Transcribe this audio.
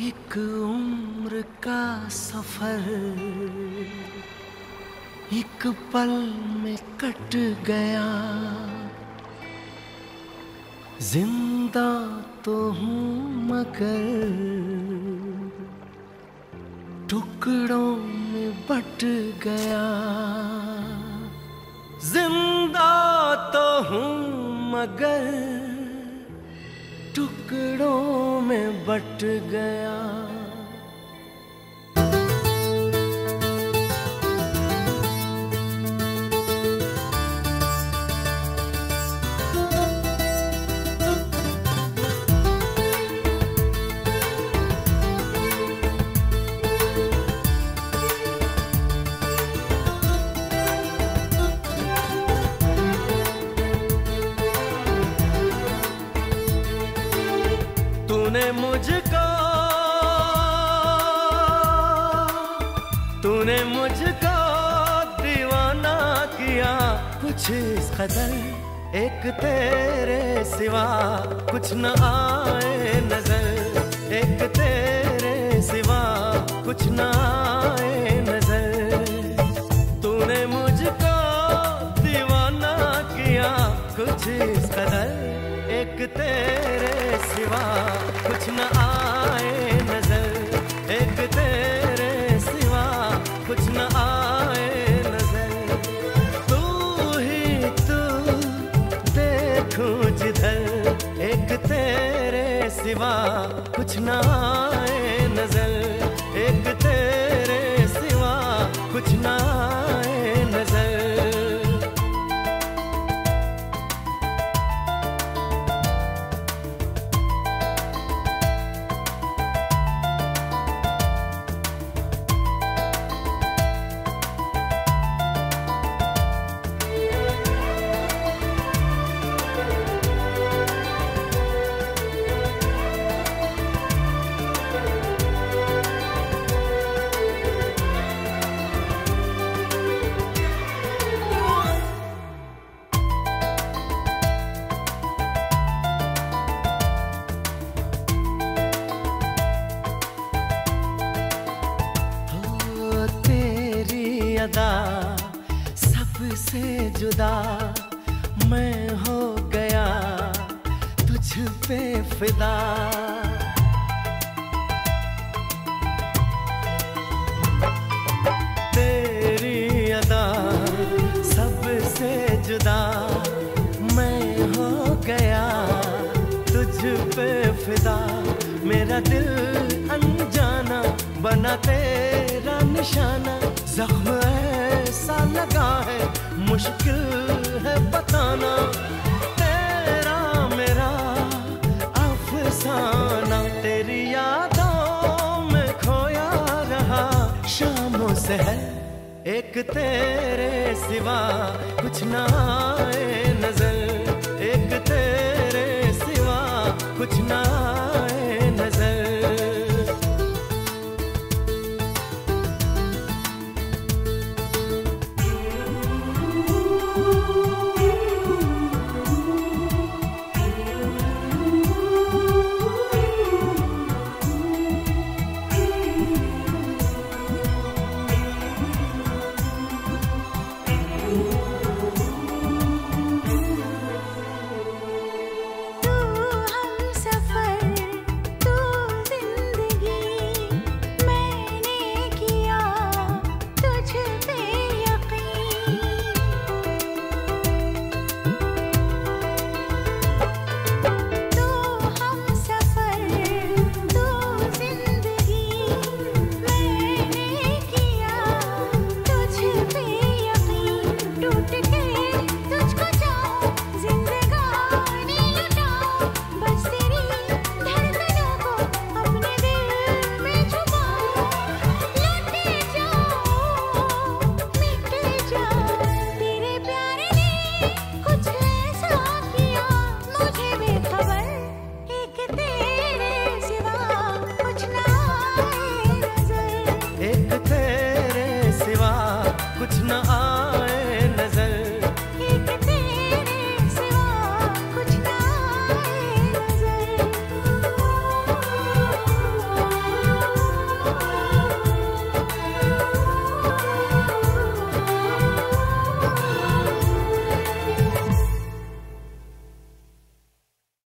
एक उम्र का सफ़र, एक पल में कट गया। ज़िंदा तो हूँ मगर टुकड़ों में बट गया। ज़िंदा तो हूँ मगर टुकड़ों में बट गया। तूने मुझको तूने मुझको दीवाना किया। कुछ इस कदर एक तेरे सिवा, कुछ न आए नज़र, एक तेरे सिवा, कुछ न आए नज़र। तूने मुझको दीवाना किया, कुछ इस कदर एक तेरे सिवा कुछ न आए नज़र, एक तेरे सिवा कुछ न आए नज़र। तू ही तू देखूँ जिधर, एक तेरे सिवा कुछ न अदा सबसे जुदा मैं हो गया तुझ पे फिदा। तेरी अदा सबसे जुदा मैं हो गया तुझ पे फिदा। मेरा दिल अनजाना बना तेरा निशाना, जख्म मुश्किल है बताना, तेरा मेरा अफसाना, तेरी यादों में खोया रहा, शामों से है एक तेरे सिवा कुछ ना आए।